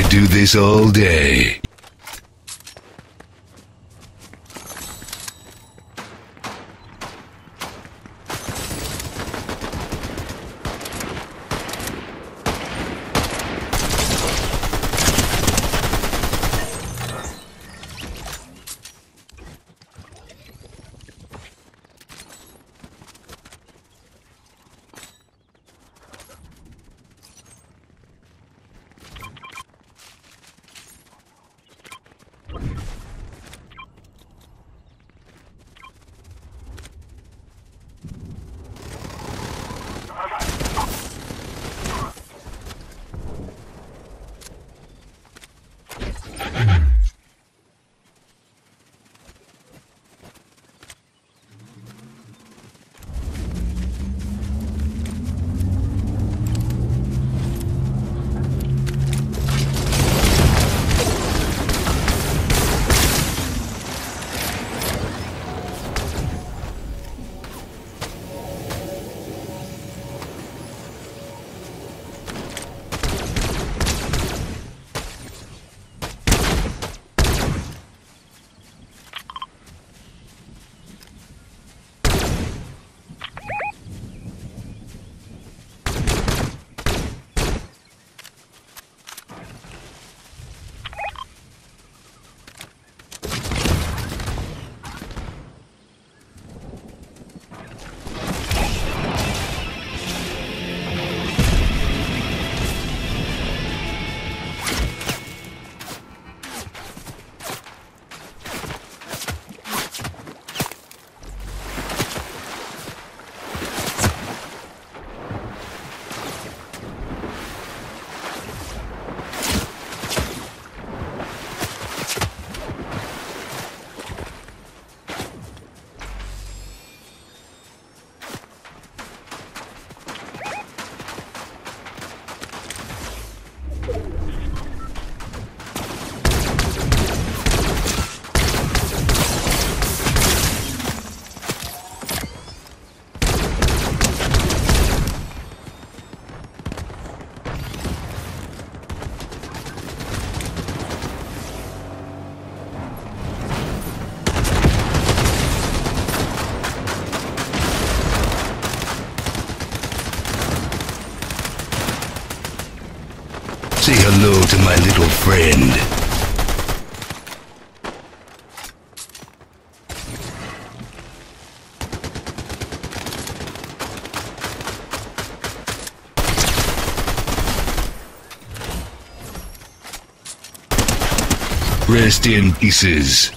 Could do this all day. Say hello to my little friend. Rest in pieces.